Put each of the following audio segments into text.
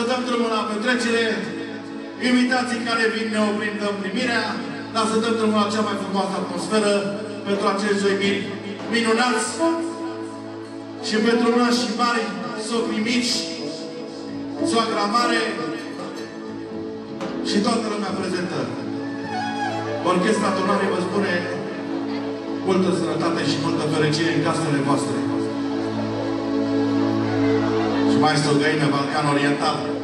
să dăm drumul la petrecere. Invitații care vin ne oprim, dăm primirea, dar să dăm drumul la cea mai frumoasă atmosferă pentru acești doi miri minunați și pentru nașii mari, socrii mici, soacra mare și toată lumea prezentă. Orchestra Tunare vă spune multă sănătate și multă fericire în casele voastre. mais Państwo na Balkan Oriental.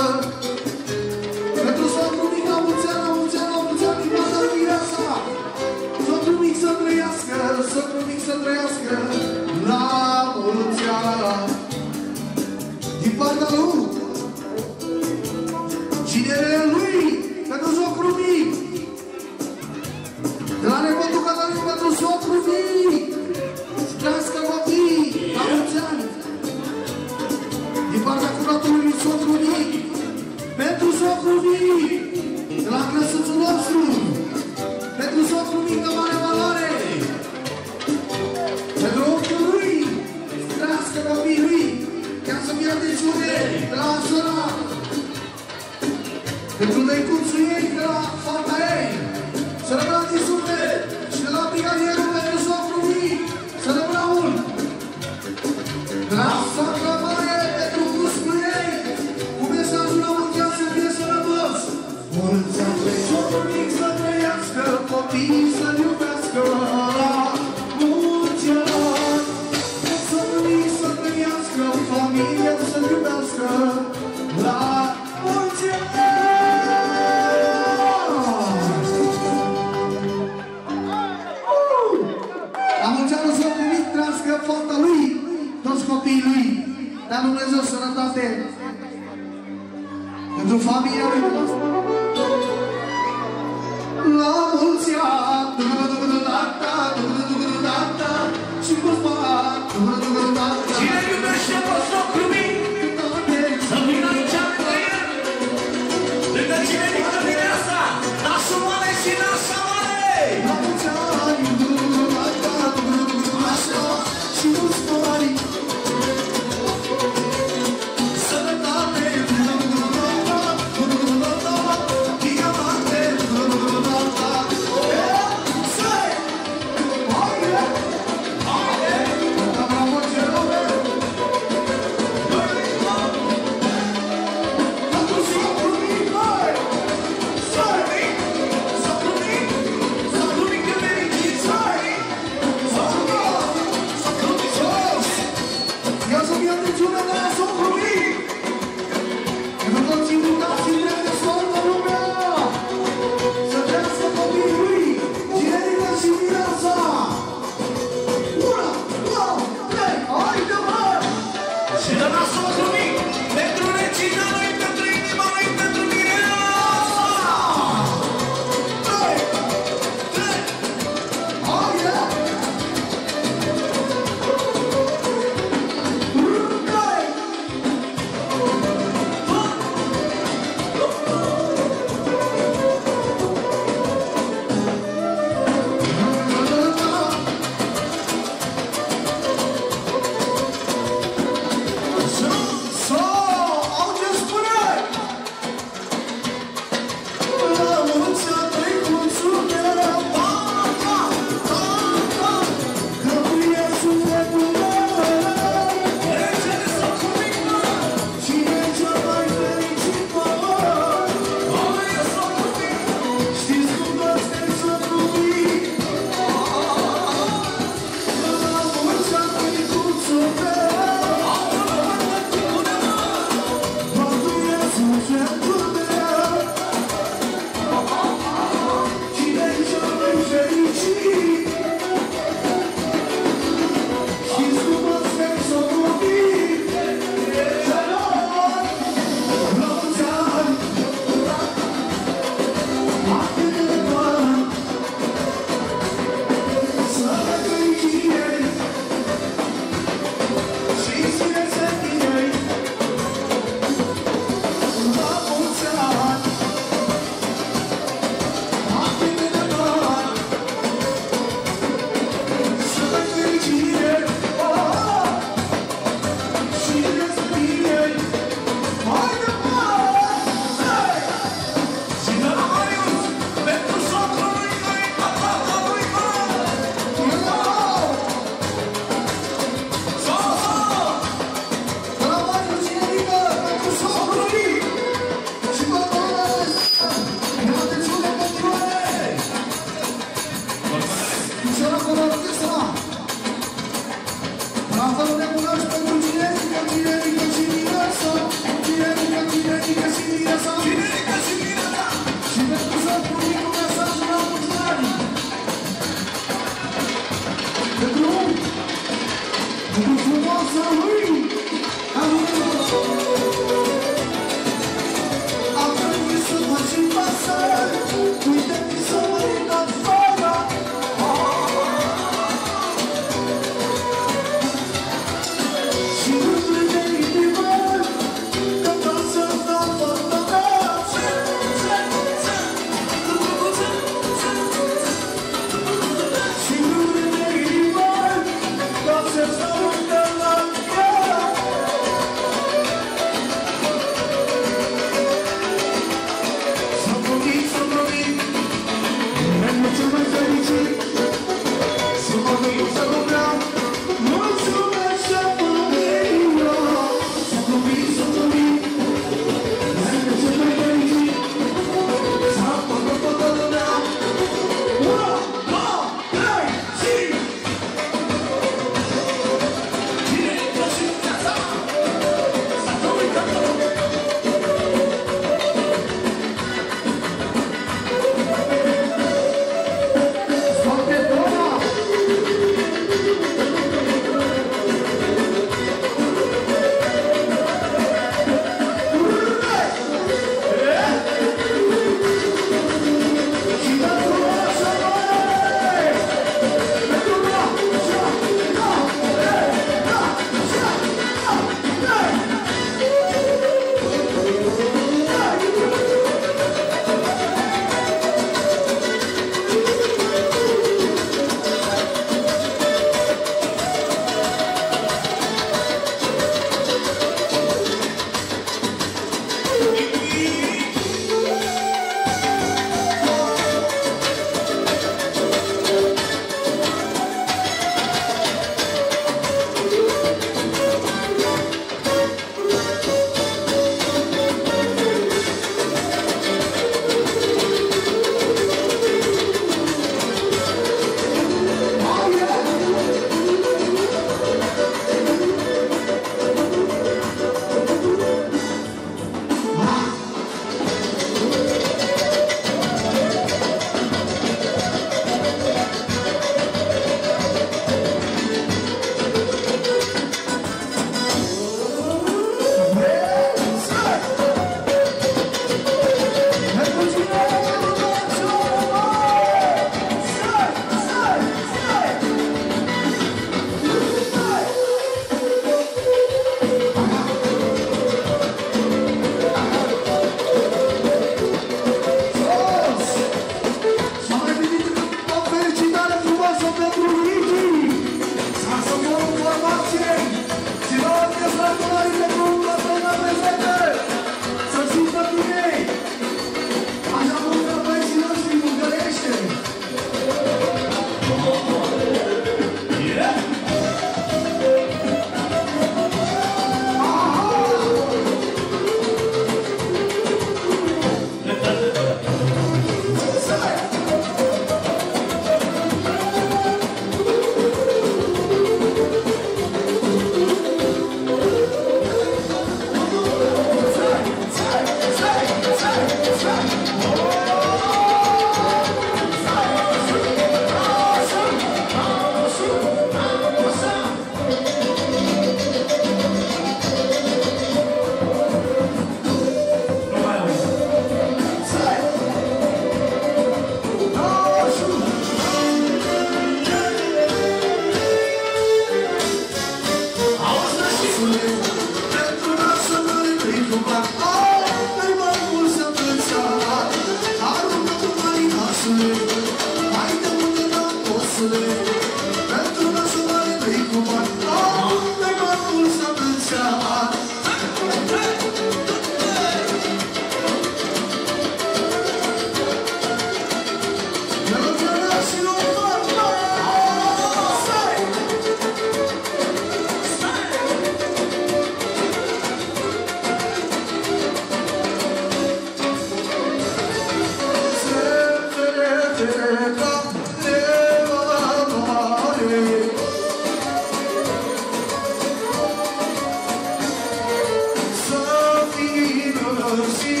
mercy.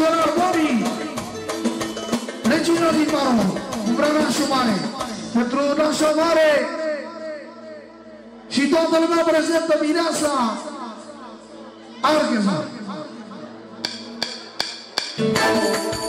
Regional Bori, Regiunea Libanul, împreună și mare, pentru nașamare și toată lumea prezentă Mireasa Argheza. Thank you.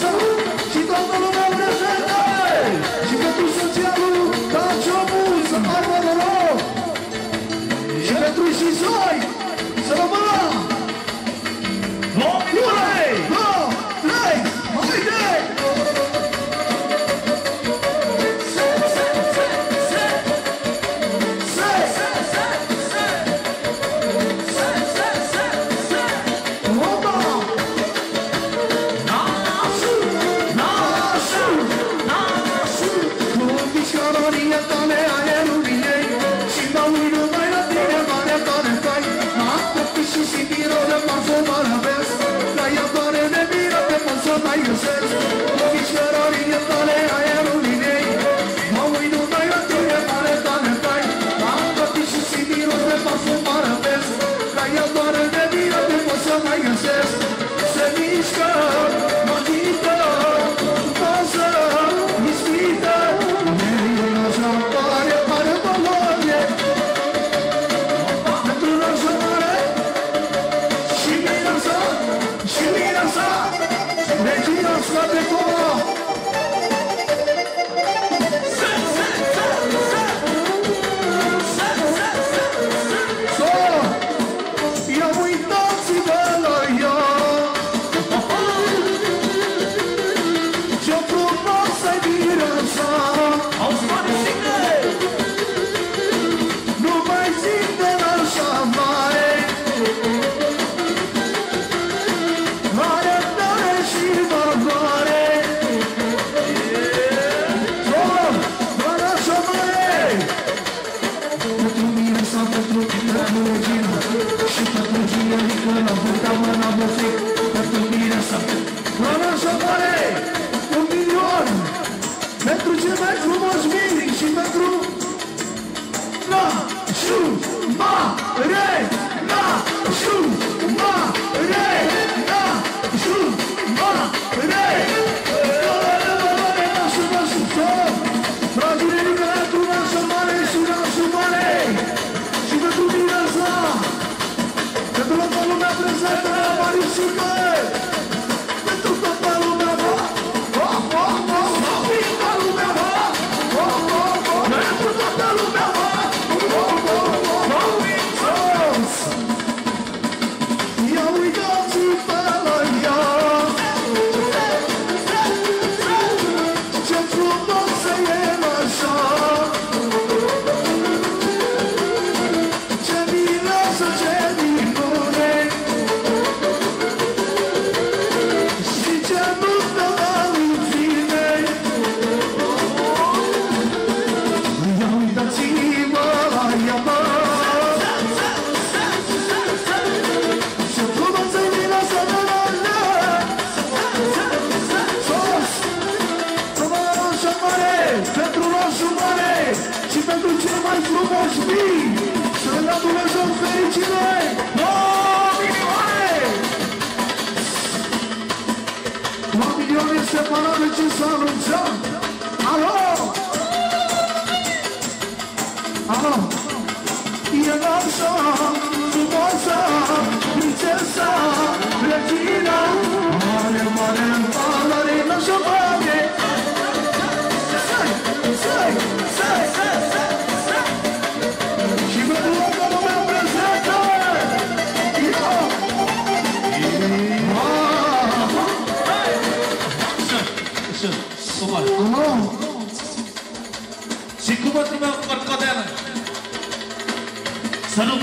쏘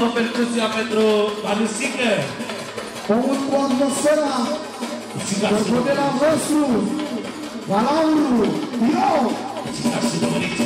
competiția pentru balisică. Pământ cu atmosfera. Corpul de la vostru. Valaurul. Eu. Siga și domniți.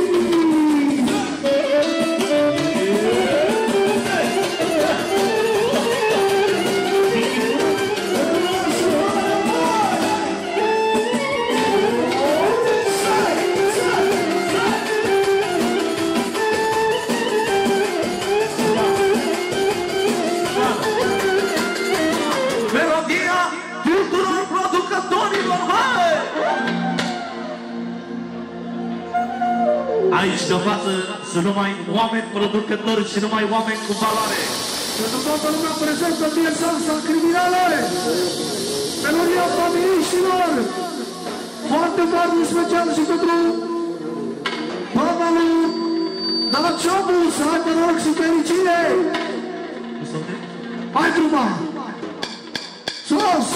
deodată sunt numai oameni producători și numai oameni cu valoare. Pentru toată lumea prezentă din salsa criminală, melodia familiștilor, foarte mare special și pentru mama lui Naciobu, să aibă noroc și fericire! Hai druma! Sus!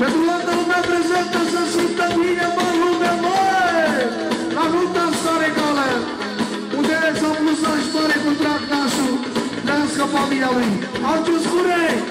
Pentru toată lumea prezentă să simtă bine, mă! că familia lui. Arciu, spune!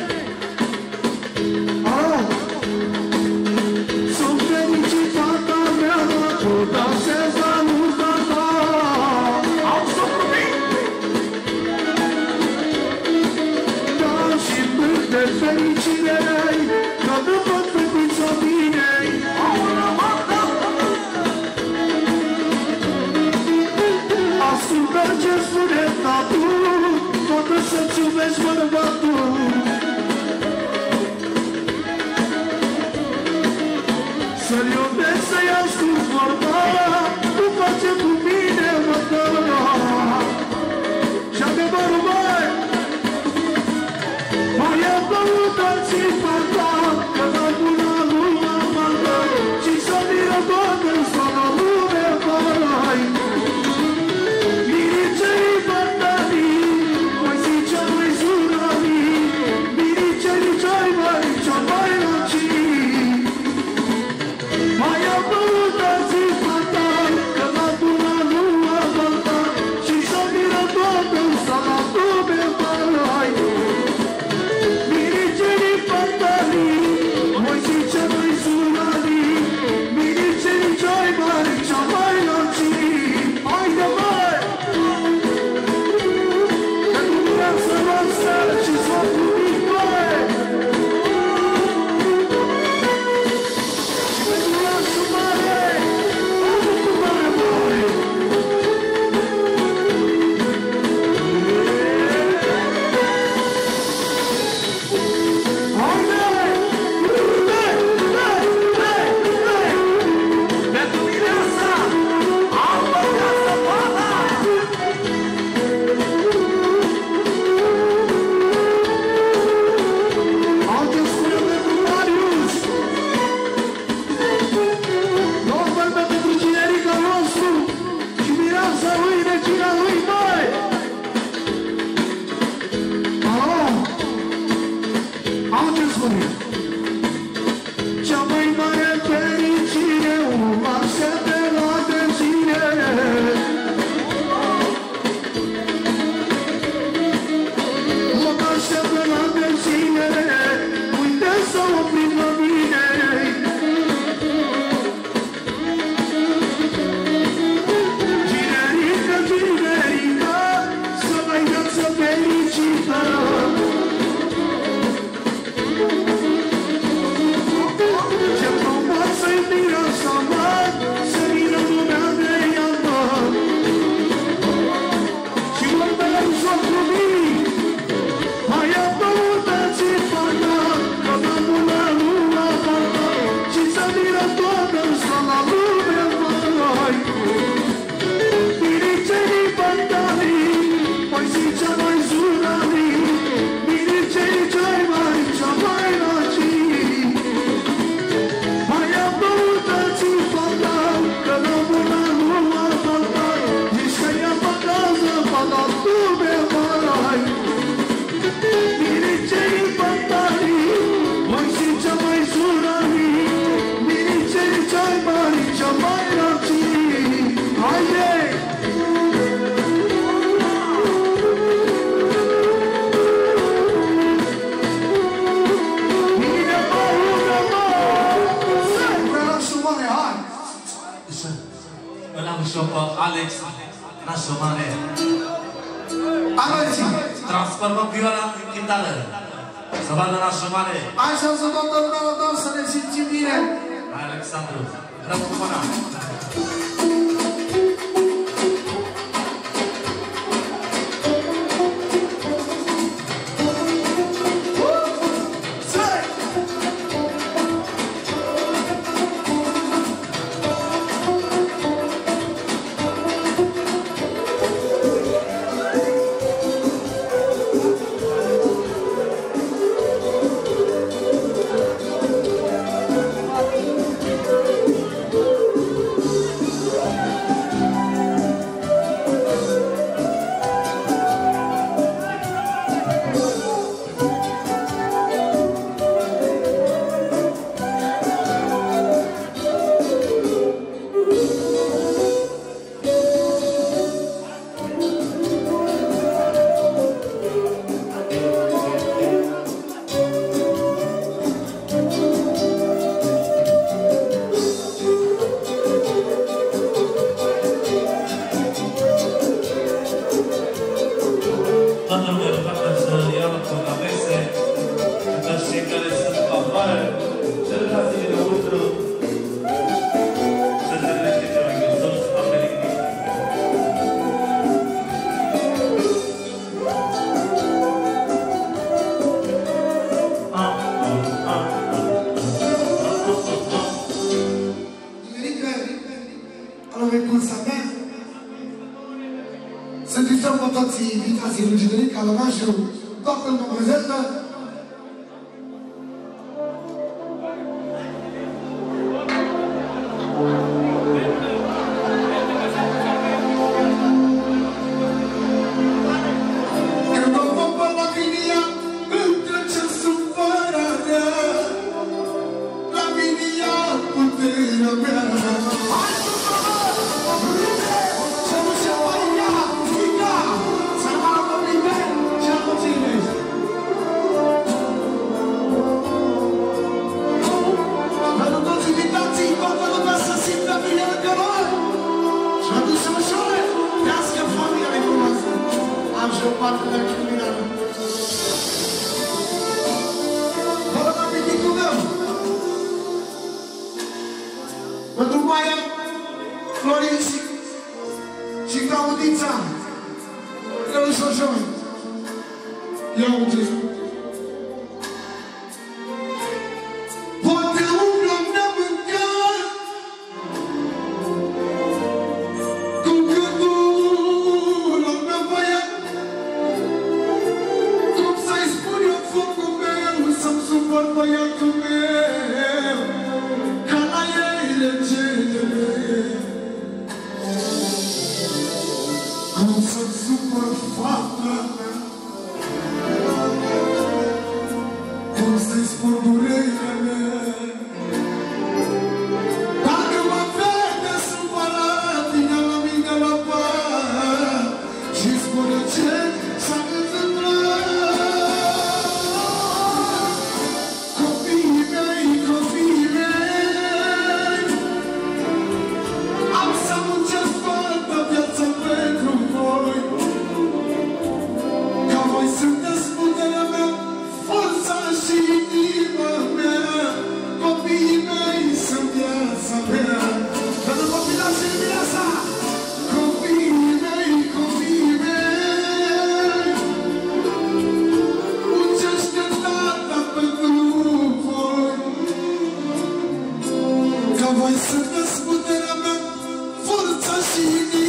Cine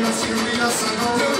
の昼日傘の上